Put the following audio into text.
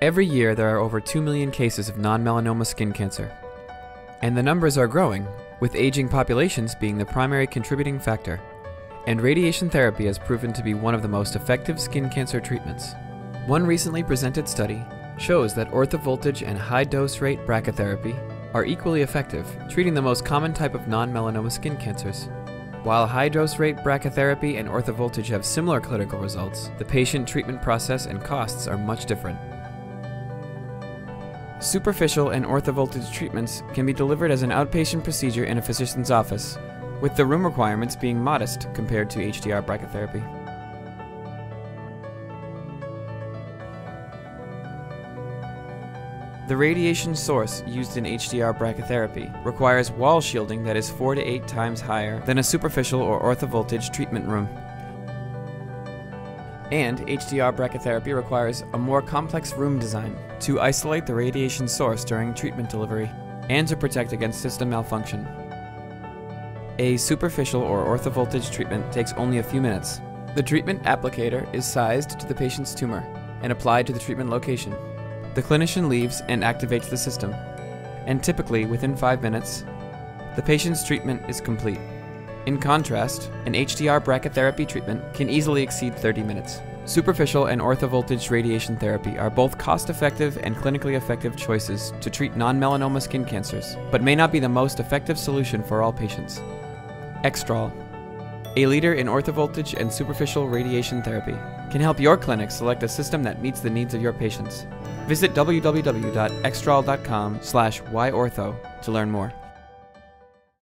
Every year, there are over 2 million cases of non melanoma skin cancer. And the numbers are growing, with aging populations being the primary contributing factor. And radiation therapy has proven to be one of the most effective skin cancer treatments. One recently presented study shows that orthovoltage and high dose rate brachytherapy are equally effective, treating the most common type of non melanoma skin cancers. While high dose rate brachytherapy and orthovoltage have similar clinical results, the patient treatment process and costs are much different. Superficial and orthovoltage treatments can be delivered as an outpatient procedure in a physician's office, with the room requirements being modest compared to HDR brachytherapy. The radiation source used in HDR brachytherapy requires wall shielding that is 4 to 8 times higher than a superficial or orthovoltage treatment room. And HDR brachytherapy requires a more complex room design to isolate the radiation source during treatment delivery and to protect against system malfunction. A superficial or orthovoltage treatment takes only a few minutes. The treatment applicator is sized to the patient's tumor and applied to the treatment location. The clinician leaves and activates the system, and typically within 5 minutes, the patient's treatment is complete. In contrast, an HDR brachytherapy treatment can easily exceed 30 minutes. Superficial and orthovoltage radiation therapy are both cost effective and clinically effective choices to treat non melanoma skin cancers, but may not be the most effective solution for all patients. Xstrahl, a leader in orthovoltage and superficial radiation therapy, can help your clinic select a system that meets the needs of your patients. Visit www.xstrahl.com slash yortho to learn more.